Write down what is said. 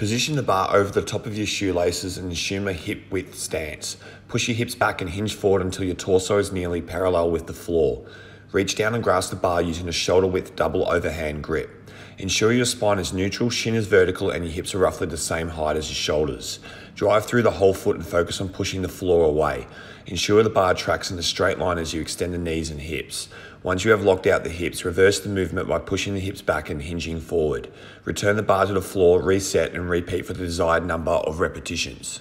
Position the bar over the top of your shoelaces and assume a hip width stance. Push your hips back and hinge forward until your torso is nearly parallel with the floor. Reach down and grasp the bar using a shoulder width double overhand grip. Ensure your spine is neutral, shin is vertical, and your hips are roughly the same height as your shoulders. Drive through the whole foot and focus on pushing the floor away. Ensure the bar tracks in a straight line as you extend the knees and hips. Once you have locked out the hips, reverse the movement by pushing the hips back and hinging forward. Return the bar to the floor, reset, and repeat for the desired number of repetitions.